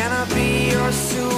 Can I be your super?